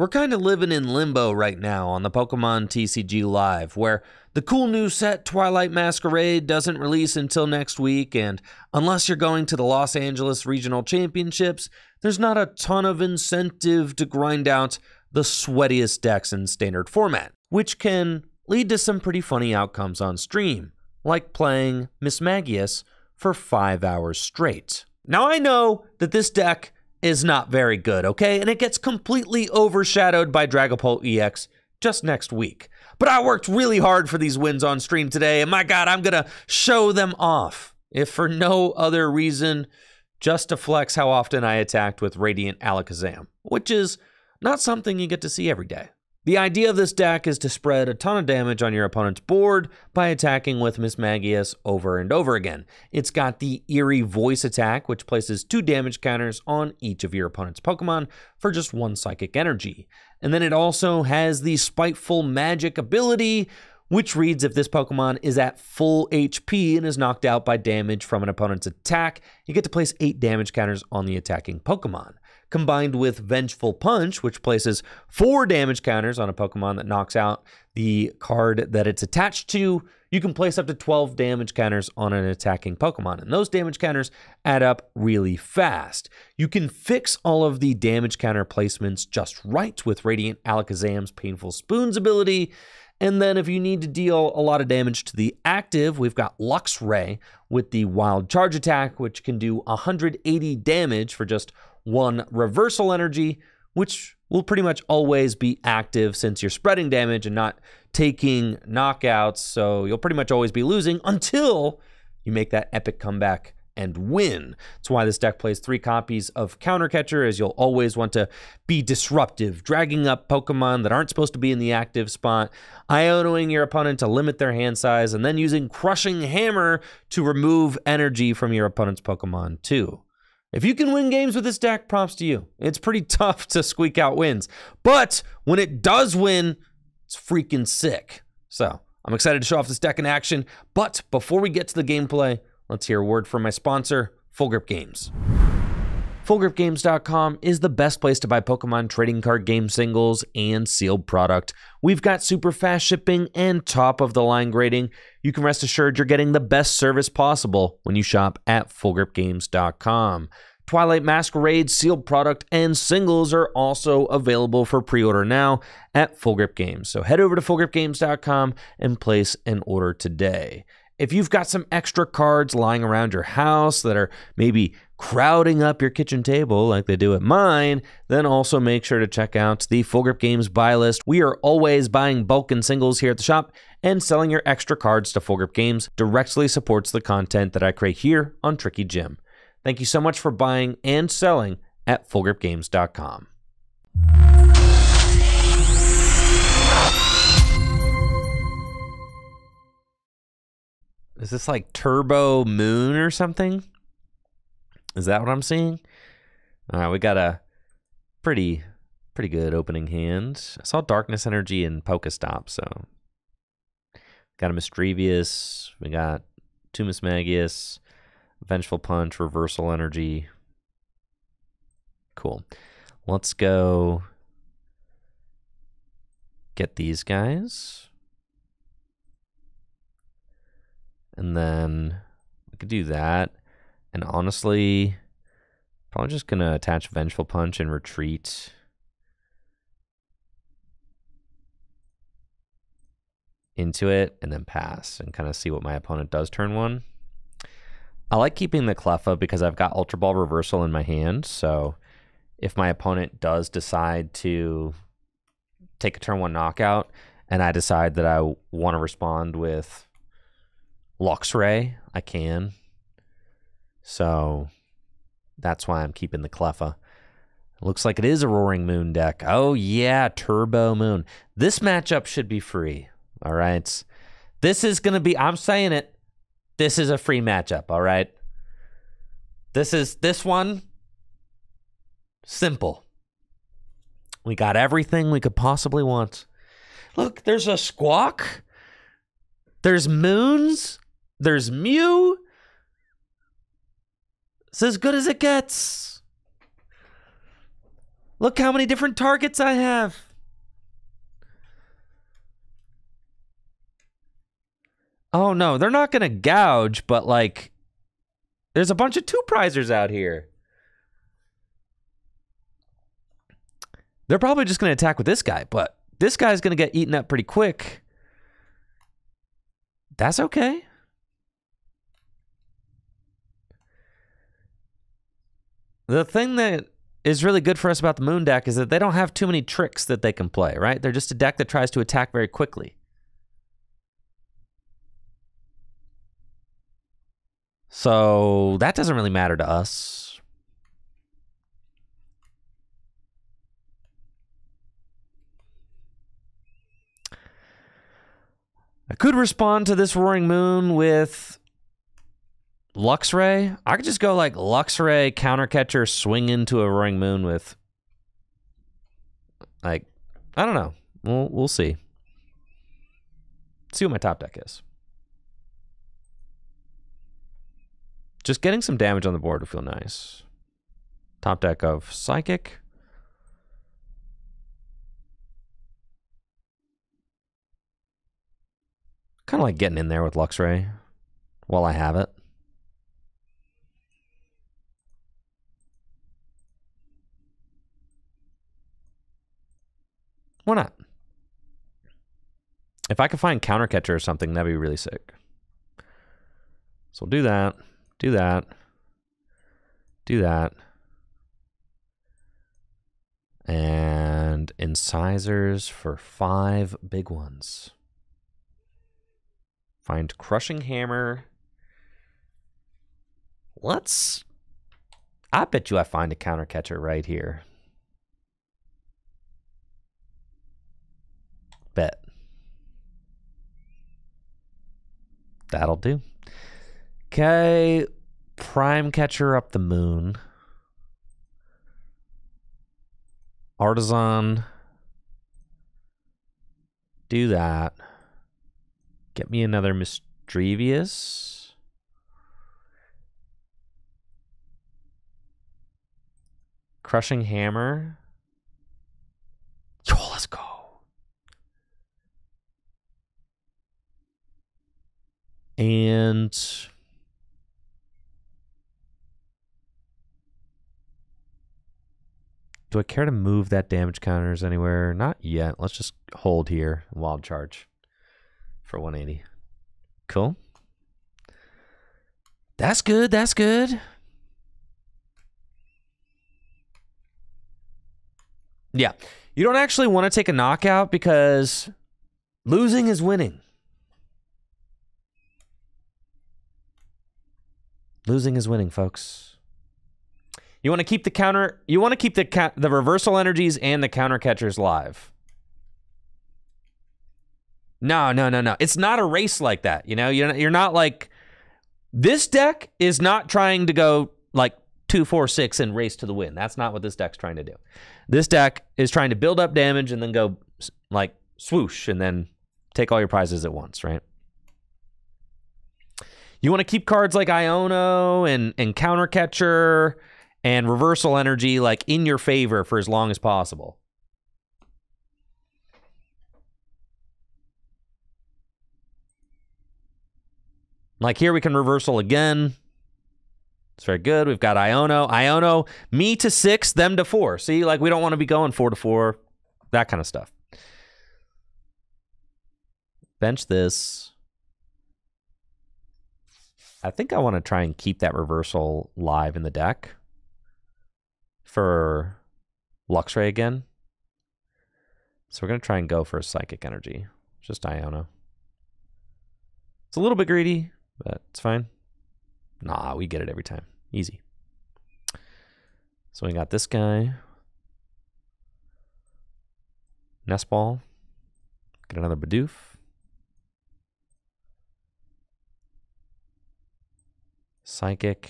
We're kind of living in limbo right now on the Pokemon TCG Live, where the cool new set Twilight Masquerade doesn't release until next week, and unless you're going to the Los Angeles Regional Championships, there's not a ton of incentive to grind out the sweatiest decks in standard format, which can lead to some pretty funny outcomes on stream, like playing Mismagius for five hours straight. Now, I know that this deck is not very good, okay? And it gets completely overshadowed by Dragapult EX just next week. But I worked really hard for these wins on stream today, and my God, I'm gonna show them off. If for no other reason, just to flex how often I attacked with Radiant Alakazam, which is not something you get to see every day. The idea of this deck is to spread a ton of damage on your opponent's board by attacking with Mismagius over and over again. It's got the Eerie Voice attack, which places two damage counters on each of your opponent's Pokemon for just one psychic energy. And then it also has the Spiteful Magic ability, which reads if this Pokemon is at full HP and is knocked out by damage from an opponent's attack, you get to place eight damage counters on the attacking Pokemon combined with Vengeful Punch, which places four damage counters on a Pokemon that knocks out the card that it's attached to. You can place up to 12 damage counters on an attacking Pokemon, and those damage counters add up really fast. You can fix all of the damage counter placements just right with Radiant Alakazam's Painful Spoons ability. And then if you need to deal a lot of damage to the active, we've got Luxray with the Wild Charge attack, which can do 180 damage for just one reversal energy, which will pretty much always be active since you're spreading damage and not taking knockouts. So you'll pretty much always be losing until you make that epic comeback and win. That's why this deck plays three copies of Counter Catcher, as you'll always want to be disruptive, dragging up Pokemon that aren't supposed to be in the active spot, ionoing your opponent to limit their hand size, and then using Crushing Hammer to remove energy from your opponent's Pokemon too. If you can win games with this deck, props to you. It's pretty tough to squeak out wins. But when it does win, it's freaking sick. So I'm excited to show off this deck in action. But before we get to the gameplay, let's hear a word from my sponsor, Full Grip Games. FullGripGames.com is the best place to buy Pokemon trading card game singles and sealed product. We've got super fast shipping and top of the line grading. You can rest assured you're getting the best service possible when you shop at FullGripGames.com. Twilight Masquerade sealed product and singles are also available for pre order now at Full Grip Games. So head over to FullGripGames.com and place an order today. If you've got some extra cards lying around your house that are maybe crowding up your kitchen table like they do at mine, then also make sure to check out the Full Grip Games buy list. We are always buying bulk and singles here at the shop, and selling your extra cards to Full Grip Games directly supports the content that I create here on Tricky Gym. Thank you so much for buying and selling at fullgripgames.com. Is this like Turbo Moon or something? Is that what I'm seeing? All right, we got a pretty pretty good opening hand. I saw Darkness Energy and Pokestop, so got a Misdreavus. We got two Mismagius, Vengeful Punch, Reversal Energy. Cool. Let's go get these guys. And then we could do that. And honestly, probably just to attach Vengeful Punch and retreat. into it and then pass and kind of see what my opponent does turn one. I like keeping the Cleffa because I've got Ultra Ball reversal in my hand. So if my opponent does decide to take a turn one knockout and I decide that I want to respond with Luxray, I can. So that's why I'm keeping the Cleffa. Looks like it is a Roaring Moon deck. Oh, yeah, Turbo Moon. This matchup should be free. All right. This is going to be, I'm saying it, this is a free matchup. All right. This is, this one, simple. We got everything we could possibly want. Look, there's a squawk. There's moons. There's Mew. It's as good as it gets. Look how many different targets I have. Oh no, they're not going to gouge, but like there's a bunch of two prizers out here. They're probably just going to attack with this guy, but this guy's going to get eaten up pretty quick. That's okay. The thing that is really good for us about the Moon deck is that they don't have too many tricks that they can play, right? They're just a deck that tries to attack very quickly. So that doesn't really matter to us. I could respond to this Roaring Moon with Luxray. I could just go like Luxray, Countercatcher, swing into a Roaring Moon with like I don't know. We'll we'll see. See what my top deck is. Just getting some damage on the board would feel nice. Top deck of Psychic. Kind of like getting in there with Luxray while I have it. Why not? If I could find Countercatcher or something, that'd be really sick. So we'll do that. Do that. Do that. And incisors for five big ones. Find crushing hammer. Let's. I bet you I find a counter catcher right here. Bet. That'll do. Okay, prime catcher up the moon. Artazon. Do that. Get me another Misdreavus. Crushing Hammer. Yo, let's go. And Do I care to move that damage counters anywhere? Not yet. Let's just hold here. Wild charge for 180. Cool. That's good. That's good. Yeah. You don't actually want to take a knockout because losing is winning. Losing is winning, folks. You want to keep the counter. You want to keep the the reversal energies and the counter catchers live. No, no, no, no. It's not a race like that. You know, you're you're not like this deck is not trying to go like two, four, six and race to the win. That's not what this deck's trying to do. This deck is trying to build up damage and then go like swoosh and then take all your prizes at once, right? You want to keep cards like Iono and and Counter Catcher and reversal energy like in your favor for as long as possible. Like here we can reversal again. It's very good. We've got Iono. Iono, me to six, them to four. See, like we don't want to be going four to four, that kind of stuff. Bench this. I think I want to try and keep that reversal live in the deck for Luxray again. So we're going to try and go for a Psychic Energy. Just Iono. It's a little bit greedy, but it's fine. Nah, we get it every time. Easy. So we got this guy. Nest Ball. Get another Bidoof. Psychic.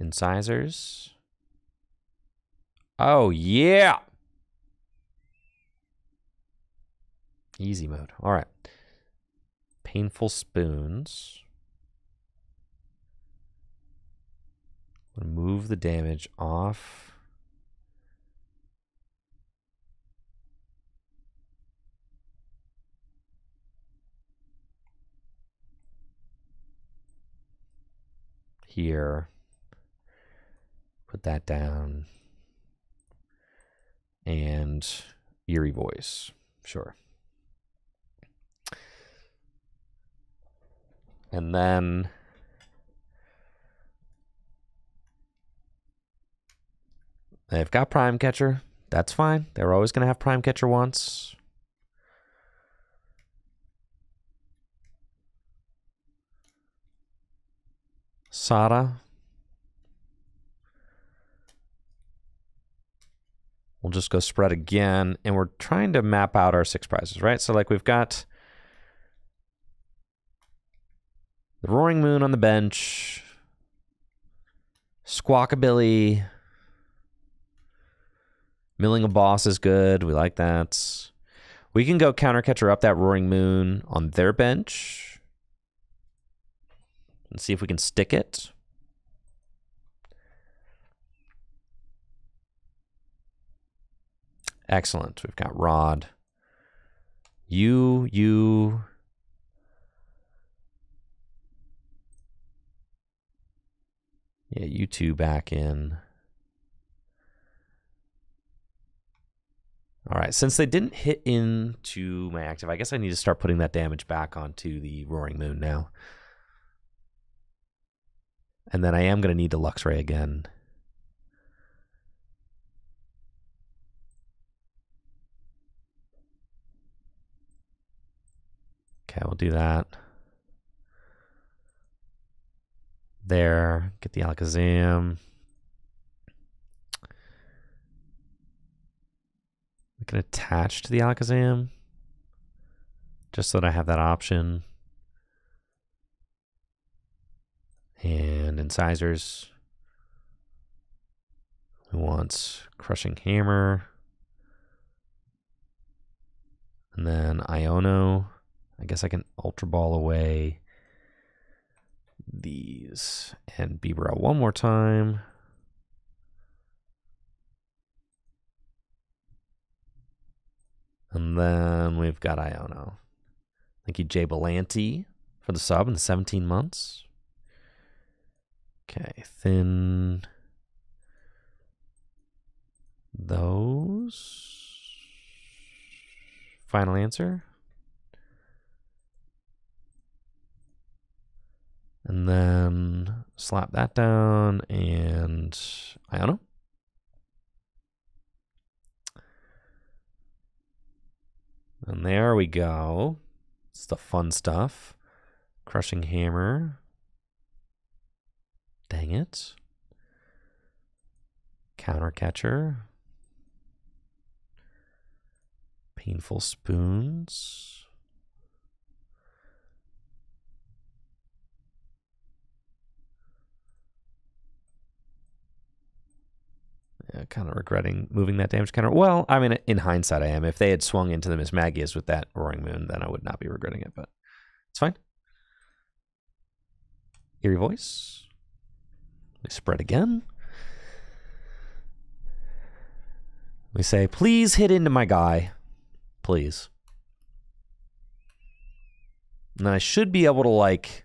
Incisors. Oh, yeah. Easy mode. All right. Painful spoons. I'm going to move the damage off here. Put that down. And eerie voice. Sure. And then they've got Prime Catcher. That's fine. They're always going to have Prime Catcher once. Sada. We'll just go spread again, and we're trying to map out our six prizes, right? So like we've got the Roaring Moon on the bench, Squawkabilly, Milling a Boss is good. We like that. We can go counter catcher up that Roaring Moon on their bench and see if we can stick it. Excellent. We've got Rod. You, you. Yeah, you two back in. All right, since they didn't hit into my active, I guess I need to start putting that damage back onto the Roaring Moon now. And then I am going to need the Luxray again. Okay, we'll do that. There, get the Alakazam. We can attach to the Alakazam just so that I have that option. And incisors. We want Crushing Hammer. And then Iono. I guess I can Ultra Ball away these and Bibarel one more time. And then we've got Iono. Thank you, Jay Belanti, for the sub in the 17 months. Okay, thin those. Final answer. And then slap that down and I don't know. And there we go. It's the fun stuff. Crushing Hammer. Dang it. Counter Catcher. Painful Spoons. Yeah, kind of regretting moving that damage counter. Well, I mean, in hindsight, I am. If they had swung into the Mismagius with that Roaring Moon, then I would not be regretting it, but it's fine. Eerie Voice. We spread again. We say, please hit into my guy. Please. And I should be able to, like,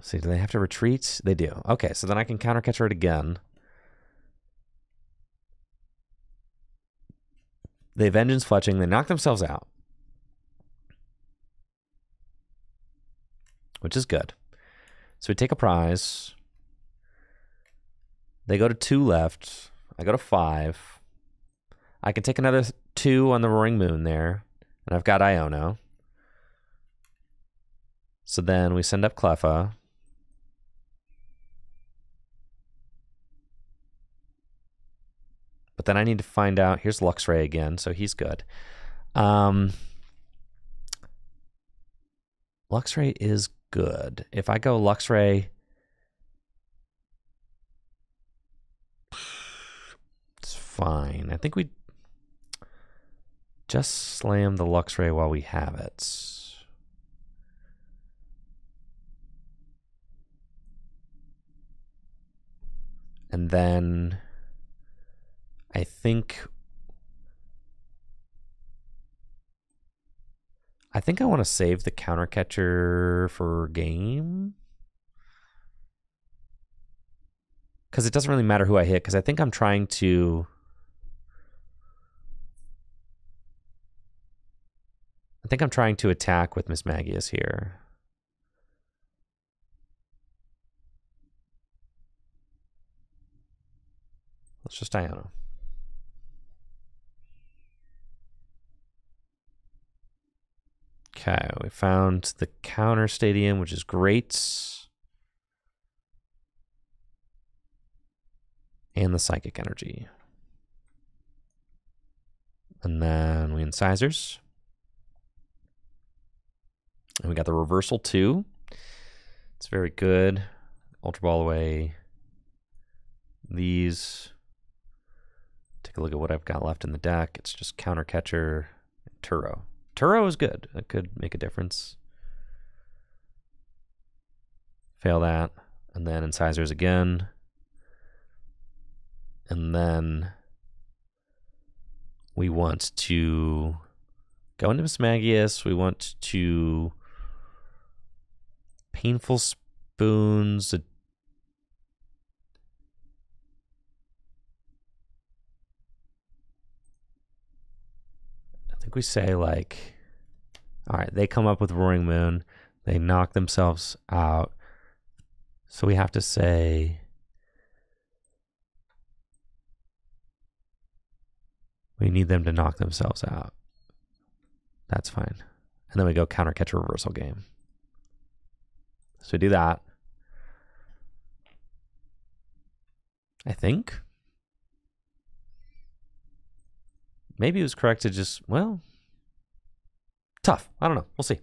see, do they have to retreat? They do. Okay, so then I can counter catcher it again. They vengeance fletching. They knock themselves out, which is good. So we take a prize. They go to two left. I go to five. I can take another two on the Roaring Moon there, and I've got Iono. So then we send up Cleffa. But then I need to find out. Here's Luxray again, so he's good. Um, Luxray is good. If I go Luxray, it's fine. I think we just slam the Luxray while we have it. And then I think I think I want to save the counter catcher for game. Because it doesn't really matter who I hit, because I think I'm trying to. I think I'm trying to attack with Mismagius here. Let's just Iono. Okay, we found the counter stadium, which is great. And the psychic energy. And then we incisors. And we got the reversal too. It's very good. Ultra ball away. These. Take a look at what I've got left in the deck. It's just counter catcher, Turo. Turo is good. It could make a difference. Fail that. And then incisors again. And then we want to go into Mismagius. We want to painful spoons. Think we say like, all right, they come up with Roaring Moon, they knock themselves out. So we have to say, we need them to knock themselves out. That's fine. And then we go counter catch reversal game. So we do that. I think. Maybe it was correct to just, well, tough. I don't know. We'll see.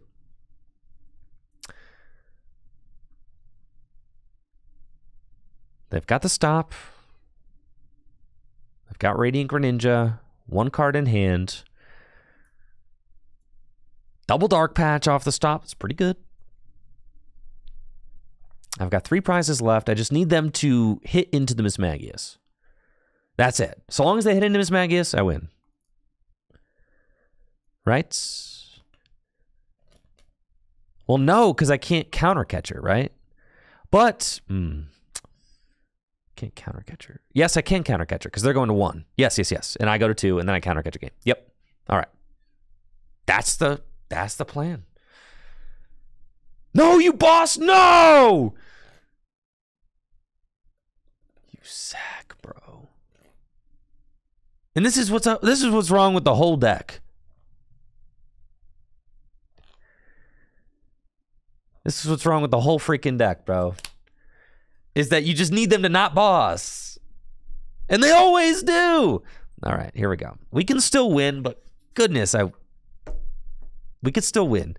They've got the stop. They've got Radiant Greninja, one card in hand. Double Dark Patch off the stop. It's pretty good. I've got three prizes left. I just need them to hit into the Mismagius. That's it. So long as they hit into Mismagius, I win right? Well, no, because I can't counter catcher, right? But mm, can't counter catcher. Yes, I can counter catcher because they're going to one. Yes, yes, yes. And I go to two, and then I counter catch a game. Yep. All right. That's the that's the plan. No, you boss, no! You sack, bro. And this is what's up. This is what's wrong with the whole deck. This is what's wrong with the whole freaking deck, bro. Is that you just need them to not boss. And they always do. All right, here we go. We can still win, but goodness, I we could still win.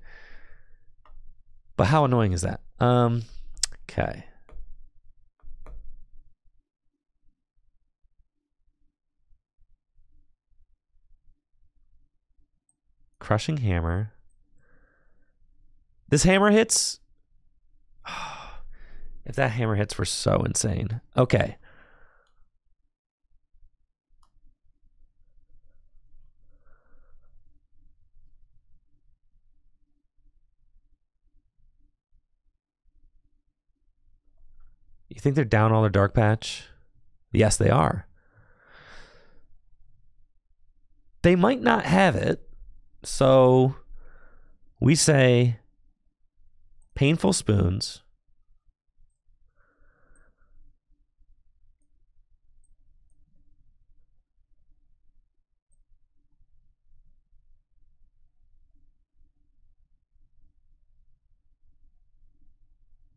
But how annoying is that? Um okay. Crushing hammer. This hammer hits. If that hammer hits, we're so insane. Okay. You think they're down all their dark patch? Yes, they are. They might not have it. So we say painful spoons.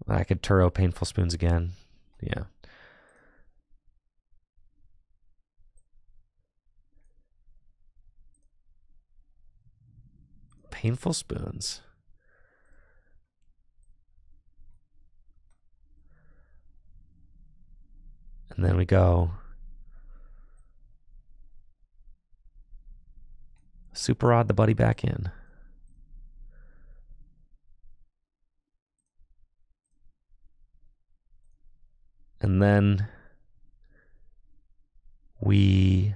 I could Turo painful spoons again. Yeah. Painful spoons. And then we go Super Rod the buddy back in. And then we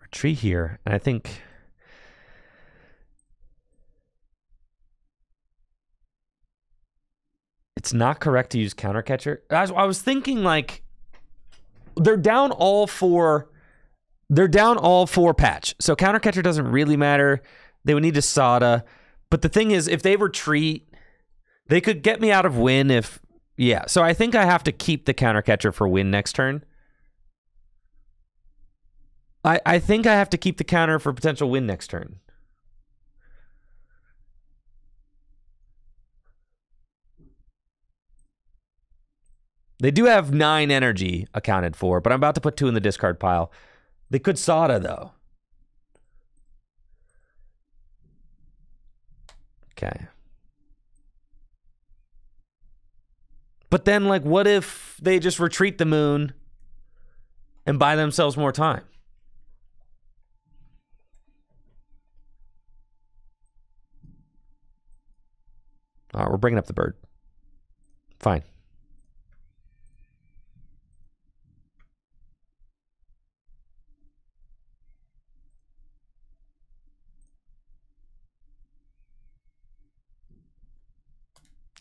retreat here. And I think it's not correct to use counter catcher. I was, I was thinking like they're down all four they're down all four patch, so counter catcher doesn't really matter. They would need to Sada, but the thing is, if they retreat, they could get me out of win. If yeah, so I think I have to keep the counter catcher for win next turn. I I think I have to keep the counter for potential win next turn. They do have nine energy accounted for, but I'm about to put two in the discard pile. They could solder though. Okay. But then, like, what if they just retreat the moon and buy themselves more time? All right, we're bringing up the bird. Fine.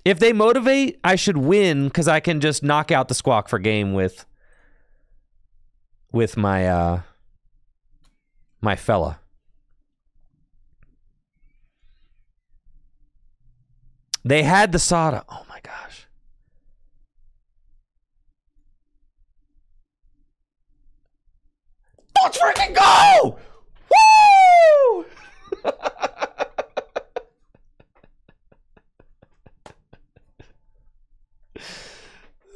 If they motivate, I should win because I can just knock out the squawk for game with with my uh my fella. They had the Sada. Oh my gosh. Let's freaking go! Woo!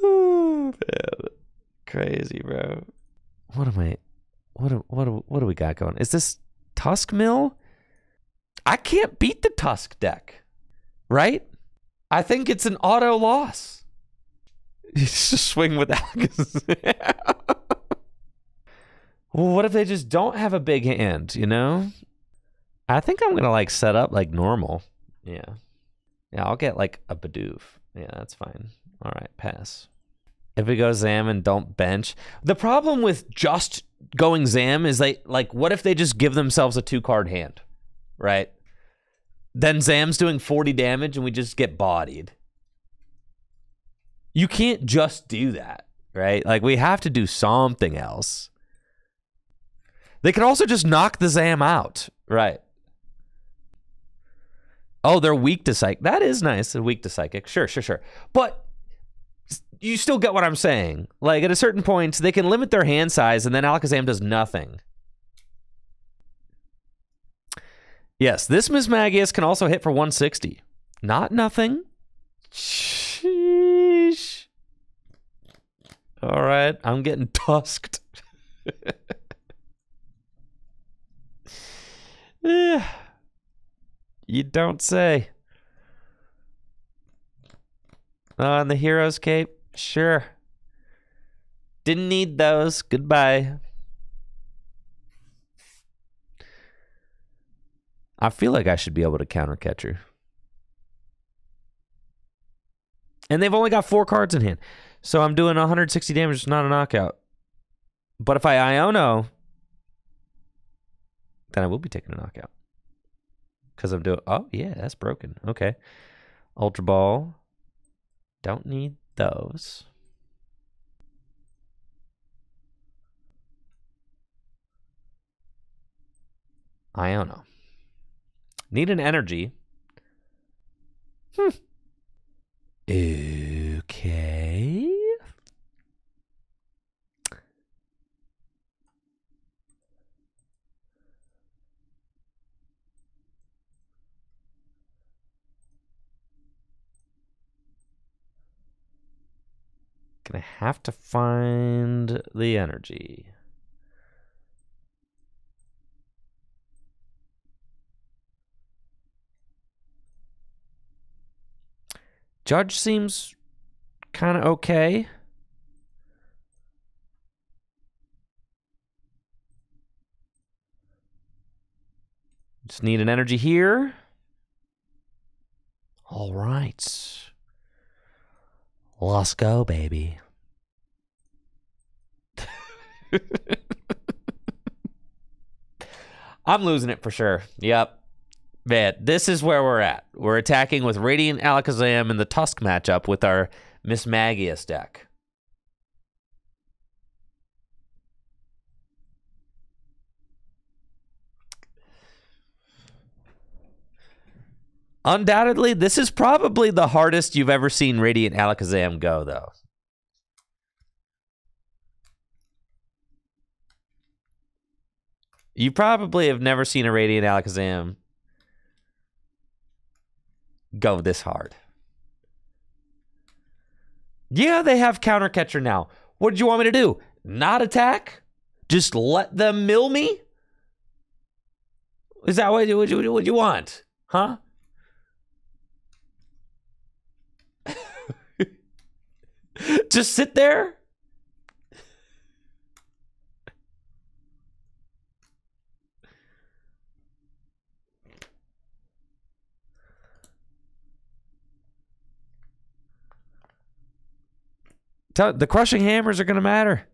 oh, man. Crazy, bro. What am I? What do, what do, what do we got going? Is this Tusk Mill? I can't beat the Tusk deck, right? I think it's an auto loss. You just swing with Alakazam. well, what if they just don't have a big hand, you know? I think I'm gonna like set up like normal. Yeah. Yeah, I'll get like a Bidoof. Yeah, that's fine. All right, pass. If we go Zam and don't bench, the problem with just going Zam is they like, what if they just give themselves a two card hand, right? Then Zam's doing 40 damage and we just get bodied. You can't just do that, right? Like, we have to do something else. They could also just knock the Zam out, right? Oh, they're weak to psychic. That is nice. They're weak to psychic. Sure, sure, sure. But you still get what I'm saying. Like at a certain point, they can limit their hand size, and then Alakazam does nothing. Yes, this Mismagius can also hit for 160. Not nothing. Sheesh. All right, I'm getting tusked. You don't say. Oh, and the hero's cape? Sure. Didn't need those. Goodbye. I feel like I should be able to counter catcher. And they've only got four cards in hand. So I'm doing 160 damage. It's not a knockout. But if I Iono, then I will be taking a knockout. Because I'm doing. Oh, yeah, that's broken. Okay. Ultra Ball. Don't need those. Iono. Need an energy. Hmm. Okay. Gonna have to find the energy. Judge seems kind of okay. Just need an energy here. All right. Let's go, baby. I'm losing it for sure. Yep. Man, this is where we're at. We're attacking with Radiant Alakazam in the Tusk matchup with our Mismagius deck. Undoubtedly, this is probably the hardest you've ever seen Radiant Alakazam go, though. You probably have never seen a Radiant Alakazam go this hard. Yeah, they have counter catcher now. What did you want me to do? Not attack? Just let them mill me? Is that what you, what you, what you want? Huh? Just sit there? the crushing hammers are going to matter.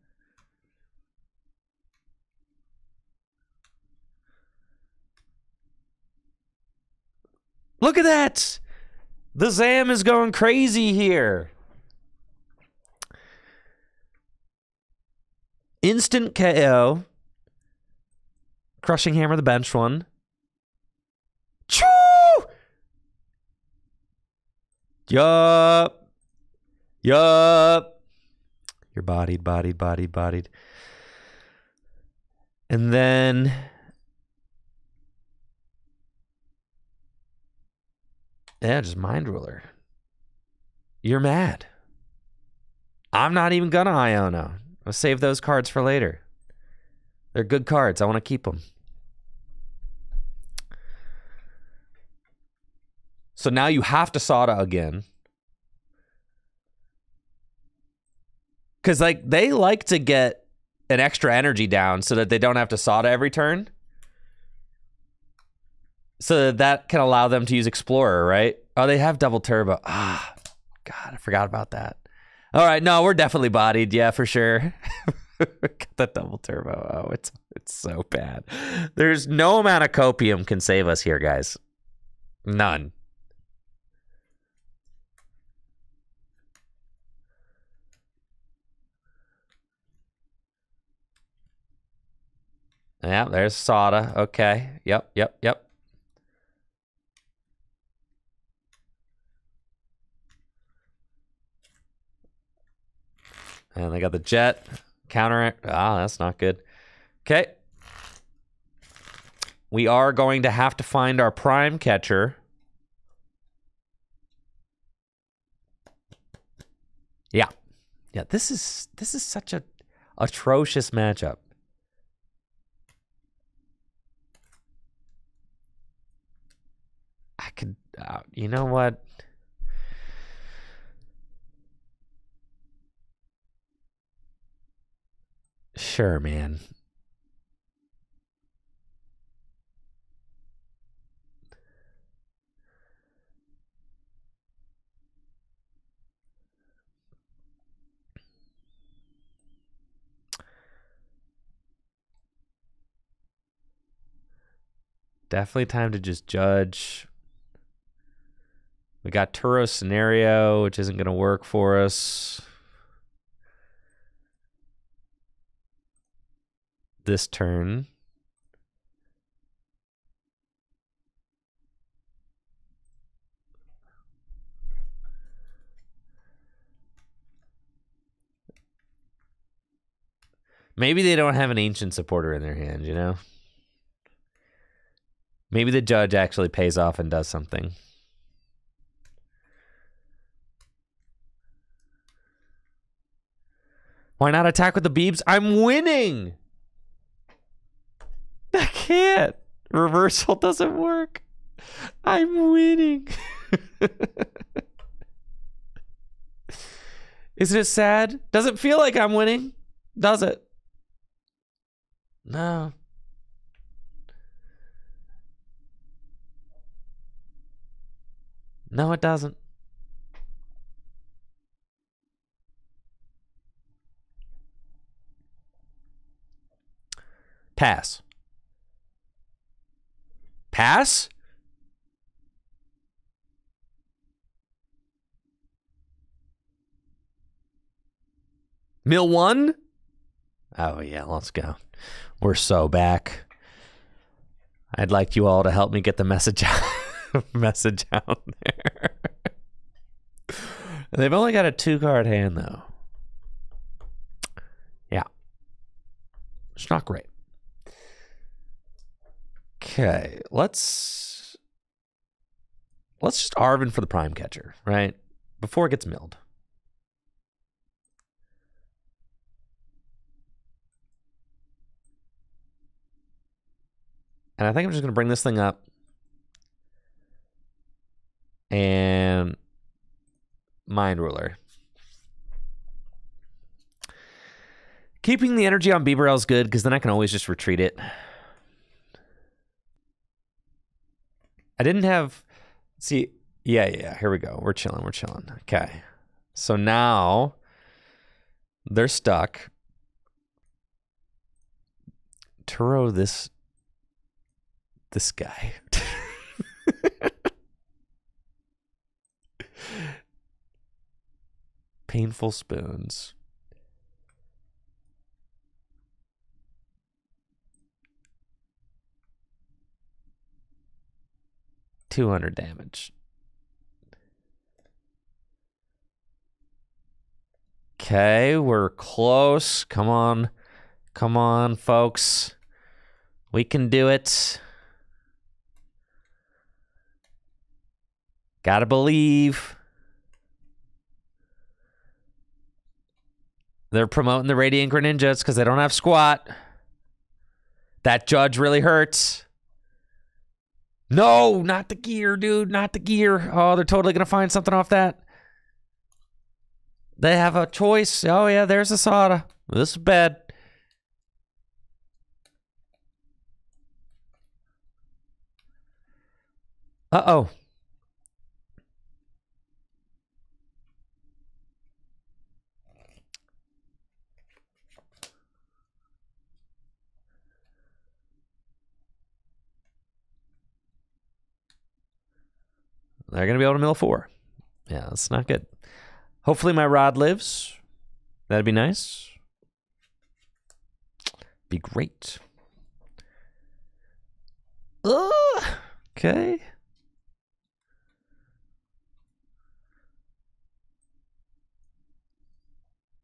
Look at that. The Zam is going crazy here. Instant KO. Crushing Hammer, the bench one. Choo! Yup. Yup. You're bodied, bodied, bodied, bodied. And then Yeah, just mind ruler. You're mad. I'm not even gonna Iono. I'll save those cards for later. They're good cards. I want to keep them. So now you have to Sada again. Because, like, they like to get an extra energy down so that they don't have to Sada every turn so that can allow them to use Explorer, right? Oh, they have double turbo. Ah, God, I forgot about that. All right, no, we're definitely bodied. Yeah, for sure. Got that double turbo. Oh, it's it's so bad. There's no amount of copium can save us here, guys. None. Yeah, there's Sada. Okay. Yep, yep, yep. And they got the jet counter. Ah, that's not good. Okay. We are going to have to find our prime catcher. Yeah. Yeah, this is this is such a atrocious matchup. I could uh, you know what? Sure, man. Definitely time to just judge. We got Turo scenario, which isn't going to work for us. This turn. Maybe they don't have an ancient supporter in their hand, you know? Maybe the judge actually pays off and does something. Why not attack with the beebs? I'm winning! I can't. Reversal doesn't work. I'm winning. Isn't it sad? Does it feel like I'm winning? Does it? No. No, it doesn't. Pass. Pass? Mill one? Oh, yeah, let's go. We're so back. I'd like you all to help me get the message out, message out there. They've only got a two card hand, though. Yeah. It's not great. Okay, let's let's just Arven for the prime catcher, right? Before it gets milled. And I think I'm just going to bring this thing up and Mind Ruler. Keeping the energy on Bibarel is good because then I can always just retreat it. I didn't have. See, yeah, yeah, here we go. We're chilling. We're chilling. Okay. So now they're stuck. Turo this this guy. Painful spoons. Two hundred damage. Okay, we're close. Come on. Come on, folks. We can do it. Gotta believe. They're promoting the Radiant Greninjas because they don't have squat. That judge really hurts. No, not the gear, dude. Not the gear. Oh, they're totally going to find something off that. They have a choice. Oh, yeah, there's a Sada. This is bad. Uh They're going to be able to mill four. Yeah, that's not good. Hopefully my rod lives. That'd be nice. Be great. Ugh. Okay.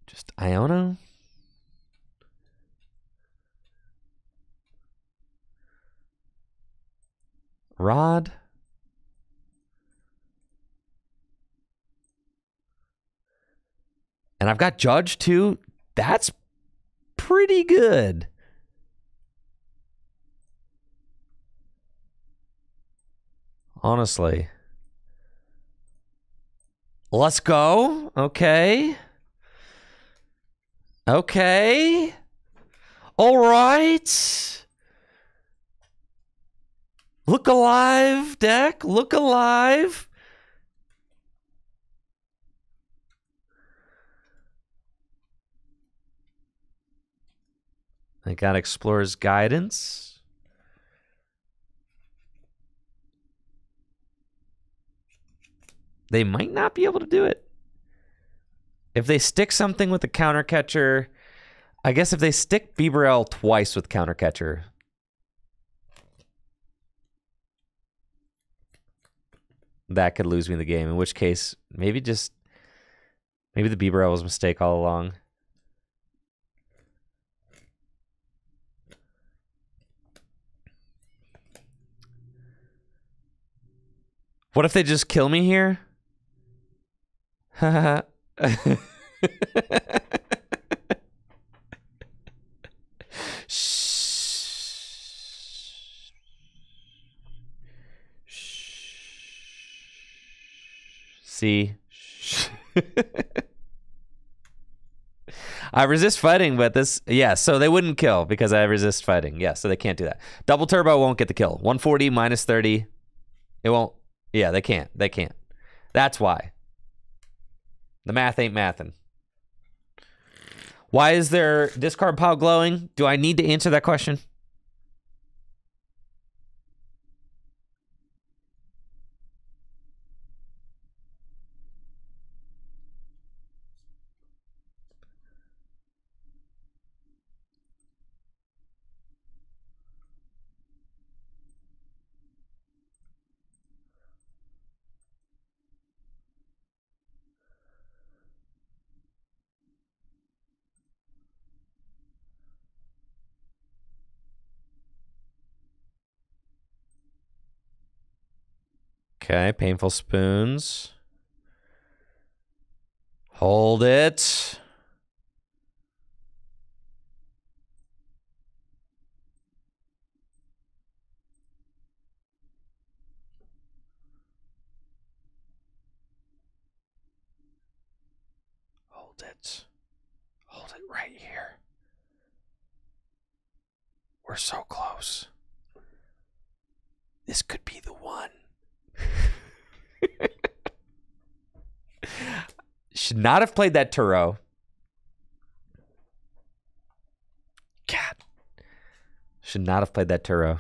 Just Iono. Rod. And I've got Judge too. That's pretty good. Honestly. Let's go. Okay. Okay. All right. Look alive, deck. Look alive. I got Explorer's Guidance. They might not be able to do it. If they stick something with the counter catcher, I guess if they stick Bibarel twice with counter catcher, that could lose me the game. In which case, maybe just maybe the Bibarel was a mistake all along. What if they just kill me here? See? I resist fighting, but this, yeah, so they wouldn't kill because I resist fighting. Yeah, so they can't do that. Double turbo won't get the kill. 140 minus 30. It won't. Yeah, they can't. They can't. That's why. The math ain't mathing. Why is their discard pile glowing? Do I need to answer that question? Okay, painful spoons. Hold it. Hold it. Hold it right here. We're so close. This could be the one. Should not have played that Turo. God. Should not have played that Turo.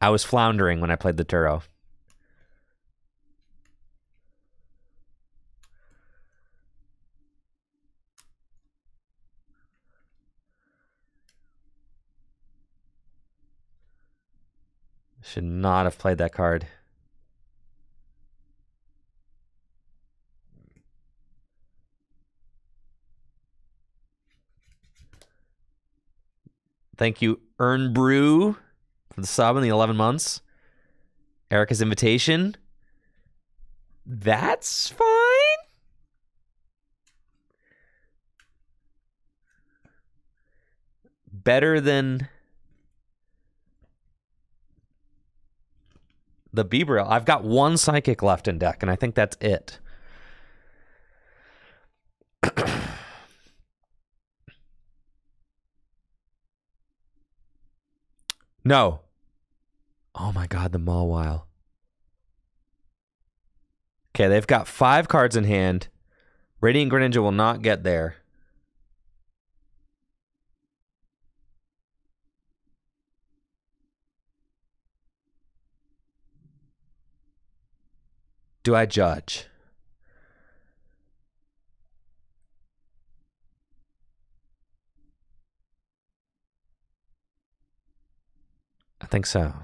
I was floundering when I played the Turo. Should not have played that card. Thank you, Earn Brew, for the sub in the 11 months. Erika's invitation. That's fine. Better than the Bieber. I've got one psychic left in deck, and I think that's it. no. Oh my god, the Mawile. Okay, they've got five cards in hand. Radiant Greninja will not get there. Do I judge? I think so.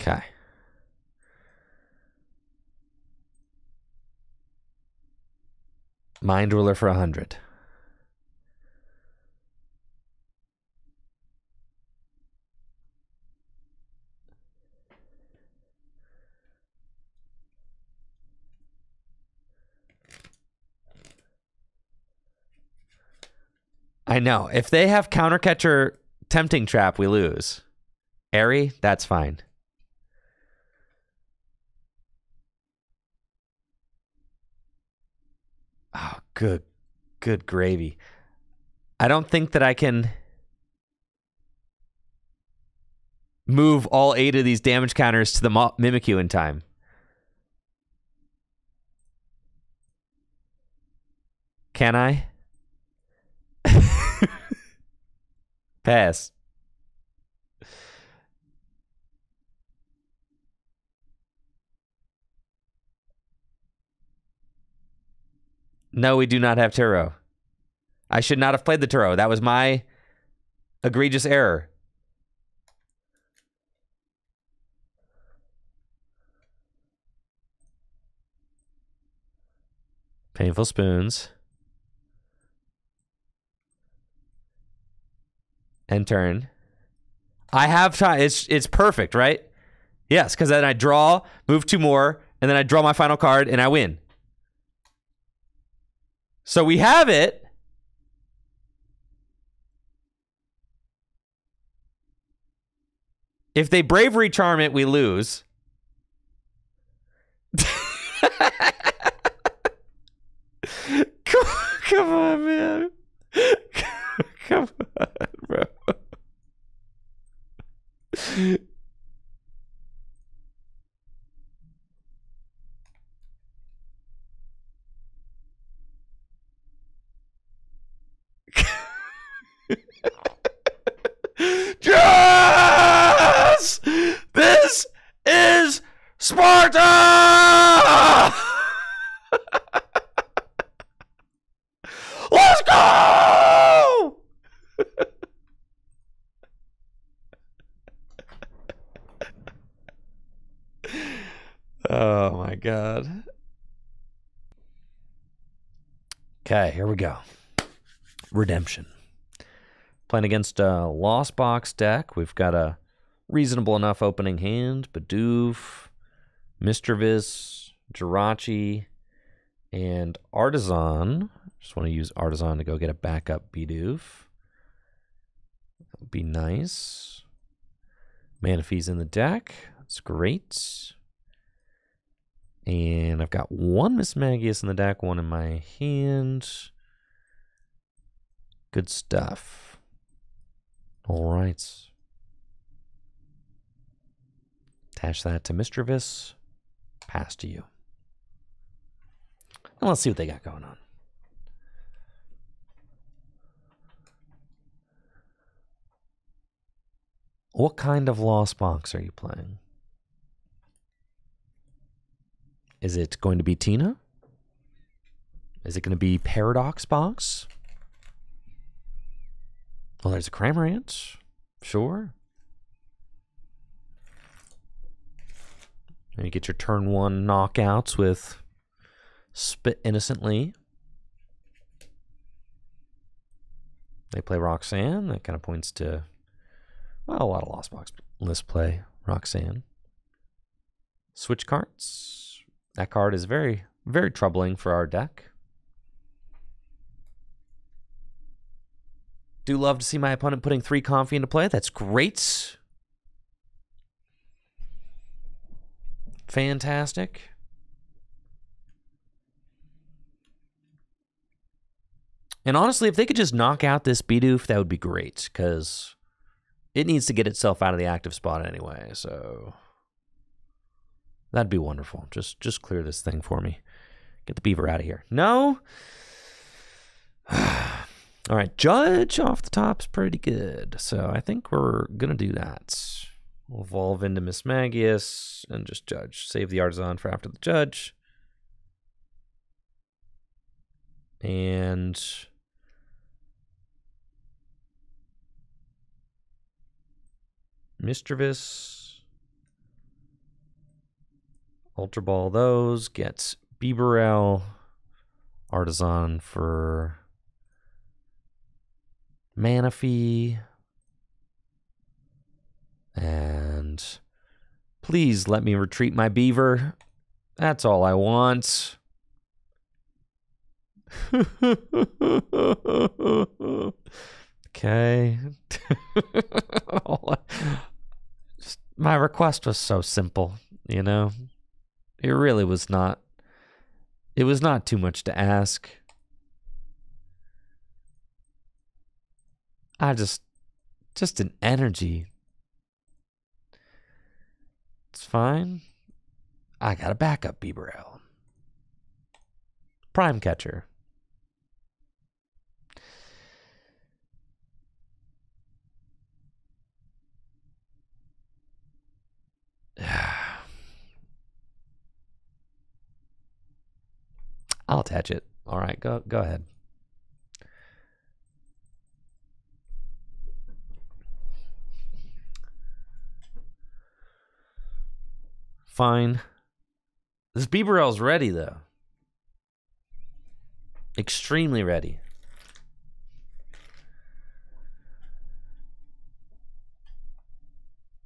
Okay. Mind ruler for a hundred. I know. If they have counter catcher tempting trap, we lose. Airy, that's fine. Oh, good, good gravy. I don't think that I can move all eight of these damage counters to the Mimikyu in time. Can I? Pass. No, we do not have Turo. I should not have played the Turo. That was my egregious error. Painful spoons. And turn. I have time. It's it's perfect, right? Yes, because then I draw, move two more, and then I draw my final card and I win. So we have it. If they bravery charm it, we lose. come, on, man. Come on, bro. Yes! This is Sparta! Let's go! oh my god. Okay, here we go. Redemption. Playing against a Lost Box deck. We've got a reasonable enough opening hand. Bidoof, Misdreavus, Jirachi, and Artazon. Just want to use Artazon to go get a backup Bidoof. That would be nice. Manaphy's in the deck. That's great. And I've got one Mismagius in the deck, one in my hand. Good stuff. All right. Attach that to Misdreavus. Pass to you. And let's see what they got going on. What kind of Lost Box are you playing? Is it going to be Tina? Is it going to be Paradox Box? Well, there's a Cramorant. Sure. And you get your turn one knockouts with Spit Innocently. They play Roxanne. That kind of points to, well, a lot of Lost Box lists play Roxanne. Switch cards. That card is very, very troubling for our deck. Do love to see my opponent putting three Comfey into play. That's great. Fantastic. And honestly, if they could just knock out this Bidoof, that would be great, because it needs to get itself out of the active spot anyway, so... That'd be wonderful. Just just clear this thing for me. Get the beaver out of here. No? All right, Judge off the top's pretty good. So I think we're going to do that. We'll evolve into Mismagius and just Judge. Save the Artazon for after the Judge. And... Misdreavus. Ultra Ball those. Get Bibarel. Artazon for Manaphy. And please let me retreat my beaver. That's all I want. okay. my request was so simple, you know? It really was not. It was not too much to ask. I just, just an energy. It's fine. I got a backup Bibarel. Prime catcher. I'll attach it. All right, go go ahead. Fine. This Bibarel's ready though. Extremely ready.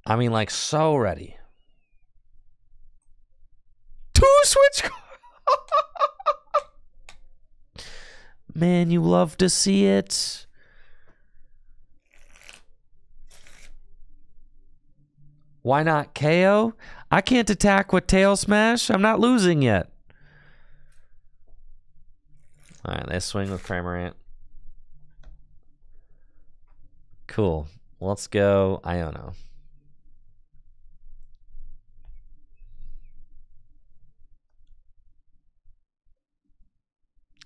I mean, like so ready. Two switch. Man, you love to see it. Why not KO? I can't attack with Tail Smash. I'm not losing yet. All right, let's swing with Cramorant. Cool. Let's go Iono.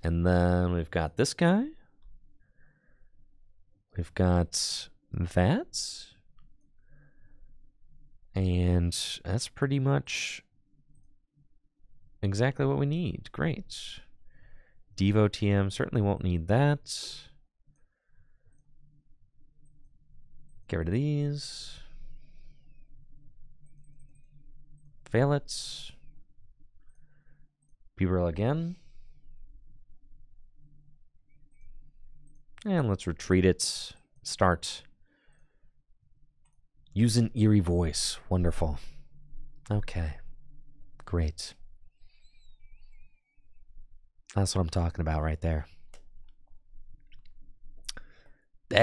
And then we've got this guy. We've got that. And that's pretty much exactly what we need. Great. Devo TM certainly won't need that. Get rid of these. Fail it. Bibarel again. And let's retreat it. Start. Use an eerie voice. Wonderful. Okay. Great. That's what I'm talking about right there.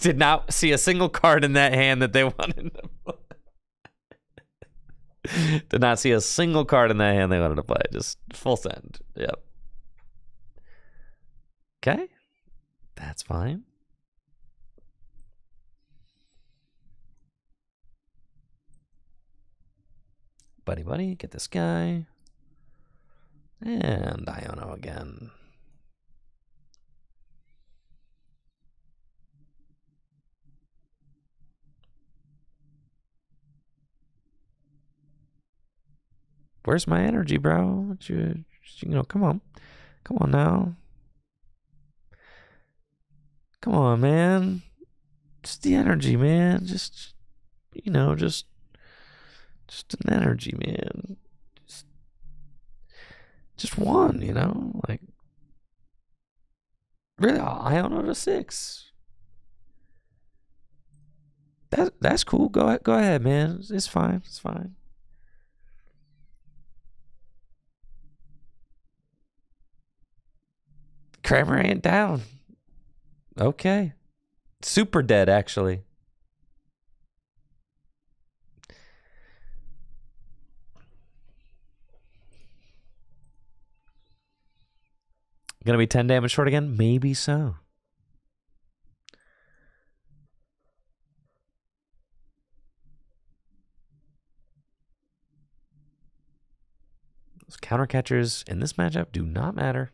Did not see a single card in that hand that they wanted to play. did not see a single card in that hand they wanted to play. Just full send. Yep. Okay. That's fine. Buddy, buddy, get this guy. And Iono again. Where's my energy, bro? You, you know, come on. Come on now. Come on, man. Just the energy, man. Just, you know, just, just an energy, man. Just, just one, you know, like, really, I don't know the six. That that's cool. Go go ahead, man. It's fine. It's fine. Cramorant down. Okay. Super dead, actually. Gonna be 10 damage short again? Maybe so. Those counter catchers in this matchup do not matter.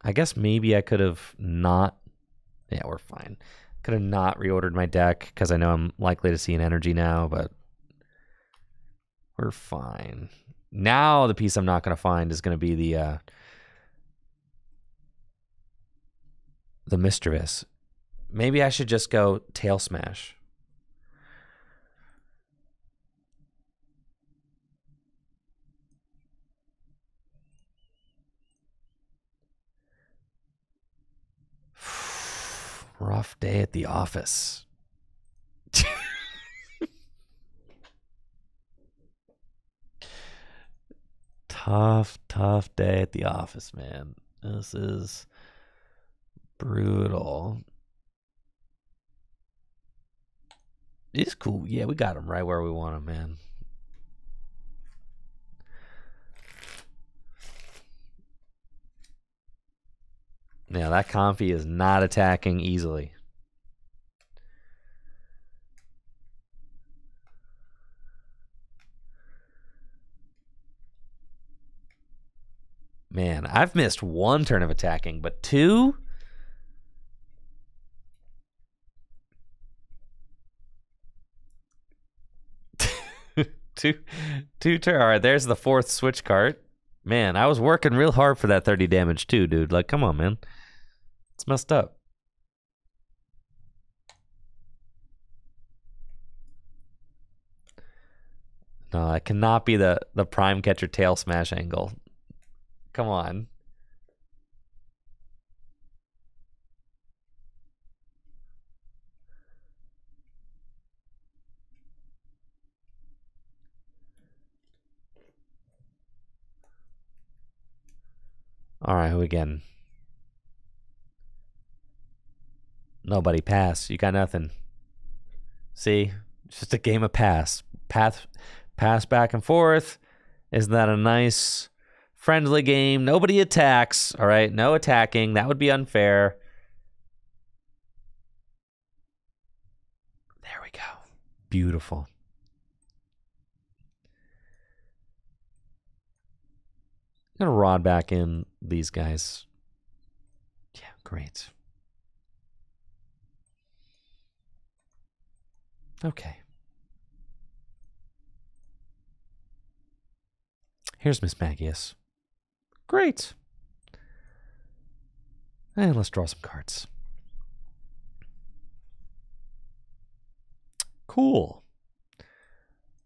I guess maybe I could have not. Yeah, we're fine. Could have not reordered my deck because I know I'm likely to see an energy now, but we're fine. Now the piece I'm not going to find is going to be the uh, the Misdreavus. Maybe I should just go Tail Smash. Rough day at the office. Tough, tough day at the office, man. This is brutal. It's cool. Yeah, we got him right where we want him, man. Now that Comfey is not attacking easily. Man, I've missed one turn of attacking, but two? two two turn. All right, there's the fourth switch cart. Man, I was working real hard for that 30 damage too, dude. Like, come on, man. It's messed up. No, it cannot be the the prime catcher tail smash angle. Come on. All right, who again? Nobody pass. You got nothing. See, it's just a game of pass. Path, pass back and forth. Isn't that a nice, friendly game? Nobody attacks. All right, no attacking. That would be unfair. There we go. Beautiful. I'm gonna rod back in these guys. Yeah, great. Okay. Here's Mismagius. Great. And let's draw some cards. Cool.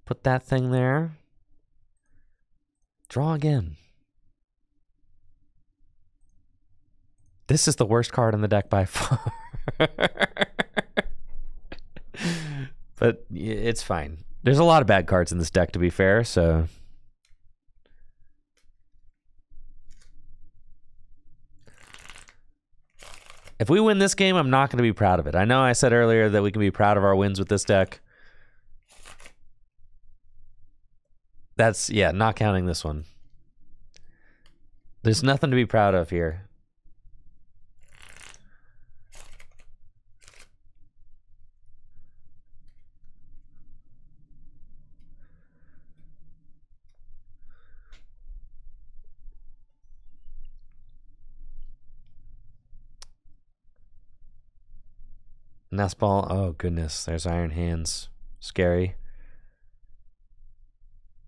Put that thing there. Draw again. This is the worst card in the deck by far. but it's fine. There's a lot of bad cards in this deck, to be fair, so. If we win this game, I'm not going to be proud of it. I know I said earlier that we can be proud of our wins with this deck. That's, yeah, not counting this one. There's nothing to be proud of here. Nest ball. Oh, goodness. There's Iron Hands. Scary.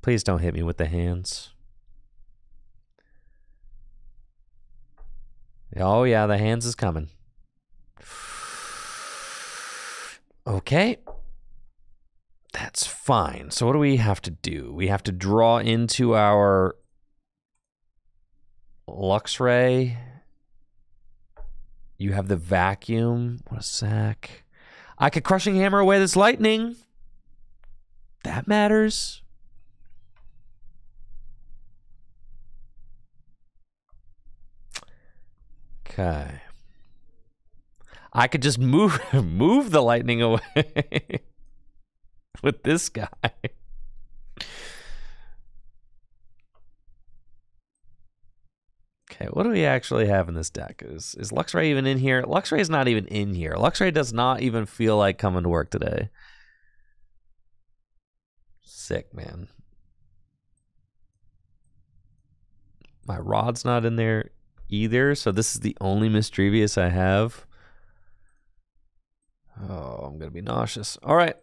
Please don't hit me with the hands. Oh, yeah, the hands is coming. Okay. That's fine. So, what do we have to do? We have to draw into our Luxray. You have the vacuum. What a sack. I could crushing hammer away this lightning. That matters. Okay. I could just move move the lightning away with this guy. Okay, what do we actually have in this deck? Is is Luxray even in here? Luxray is not even in here. Luxray does not even feel like coming to work today. Sick, man. My rod's not in there either, so this is the only Misdreavus I have. Oh, I'm gonna be nauseous. All right.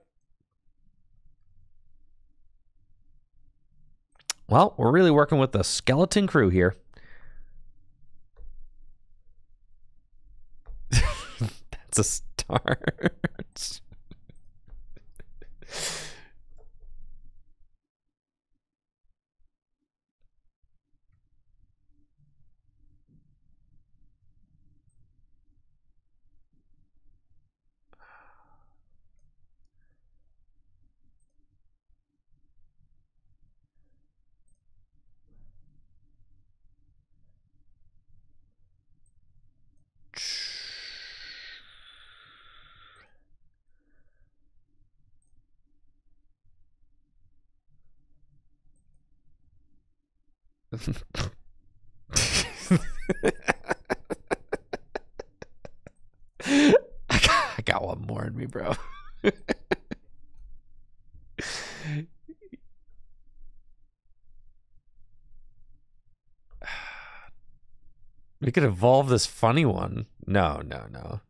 Well, we're really working with the skeleton crew here. A start. I, got, I got one more in me, bro. We could evolve this funny one. No, no, no.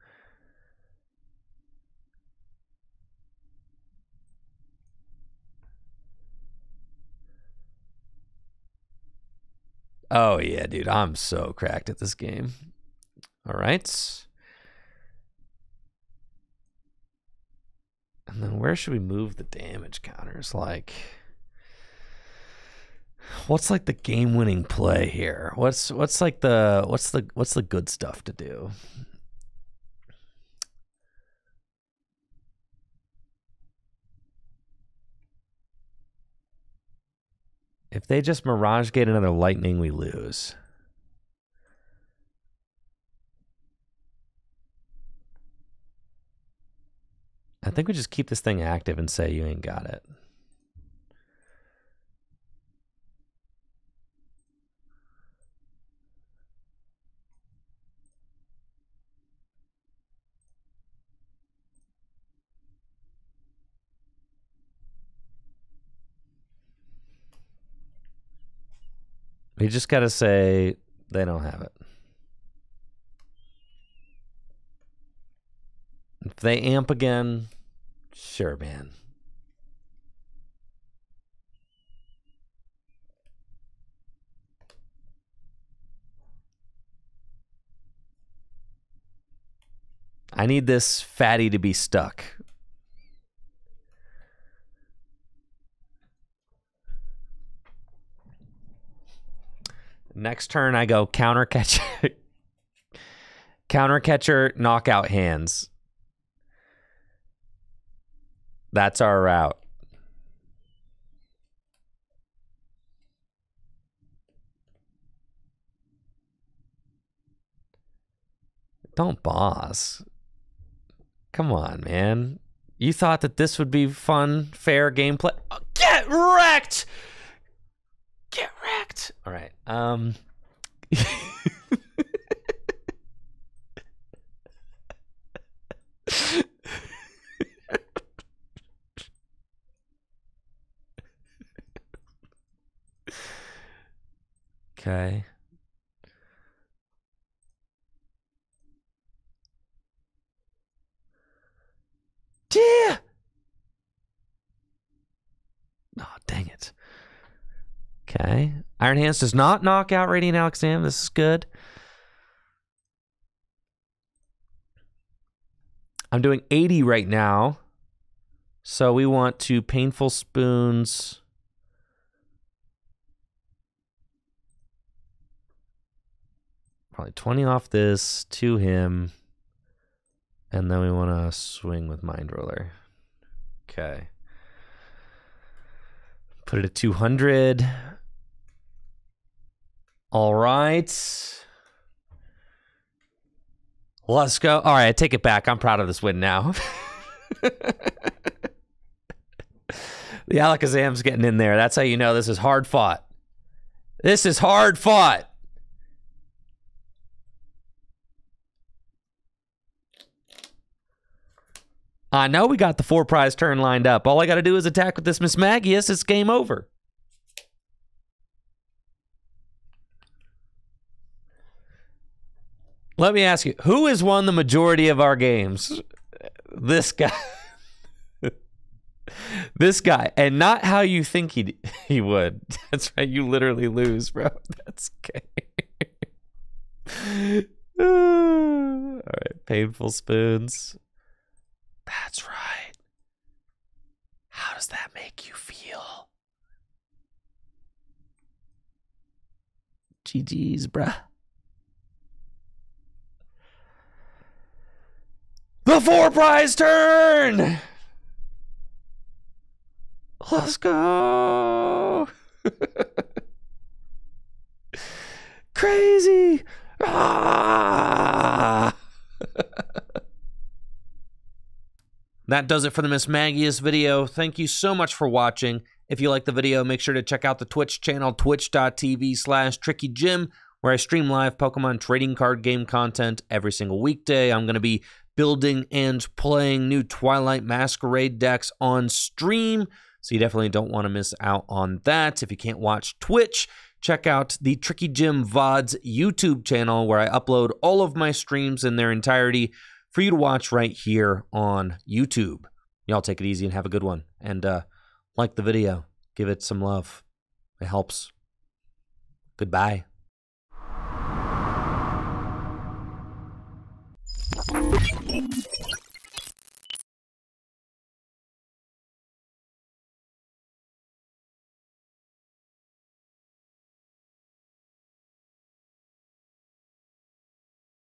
Oh yeah, dude, I'm so cracked at this game. All right. And then where should we move the damage counters? Like what's like the game-winning play here? What's what's like the what's the what's the good stuff to do? If they just Mirage Gate another Lightning, we lose. I think we just keep this thing active and say you ain't got it. You just got to say they don't have it. If they amp again, sure, man. I need this fatty to be stuck. Next turn, I go counter catcher, counter catcher, knockout hands. That's our route. Don't boss. Come on, man. You thought that this would be fun, fair gameplay. Get wrecked! Get wrecked. All right. Um Okay. Yeah. Oh, dang it. Okay. Iron Hands does not knock out Radiant Alakazam. This is good. I'm doing 80 right now. So we want to Painful Spoons. Probably 20 off this to him. And then we want to swing with Mind Ruler. Okay. Put it at 200. All right. Let's go. All right, I take it back. I'm proud of this win now. the Alakazam's getting in there. That's how you know this is hard fought. This is hard fought. I know we got the four prize turn lined up. All I got to do is attack with this Mismagius. It's game over. Let me ask you, who has won the majority of our games? This guy. this guy. And not how you think he he would. That's right. You literally lose, bro. That's okay. All right. Painful spoons. That's right. How does that make you feel? GG's, bruh. The four prize turn! Let's go! Crazy! Ah! That does it for the Mismagius video. Thank you so much for watching. If you like the video, make sure to check out the Twitch channel, twitch.tv slash trickygym, where I stream live Pokemon trading card game content every single weekday. I'm going to be building and playing new Twilight Masquerade decks on stream, so you definitely don't want to miss out on that. If you can't watch Twitch, check out the Tricky Gym VODs YouTube channel, where I upload all of my streams in their entirety for you to watch right here on YouTube. Y'all take it easy and have a good one. And uh, like the video, give it some love. It helps. Goodbye.